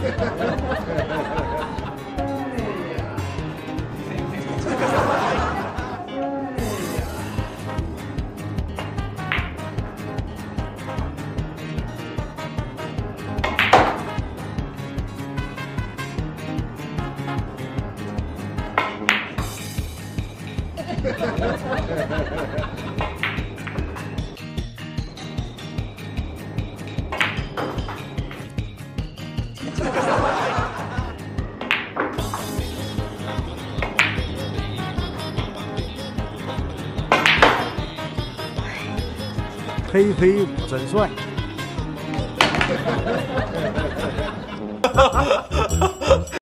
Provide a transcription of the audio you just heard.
哎呀！哎呀！嘿嘿，我真帅。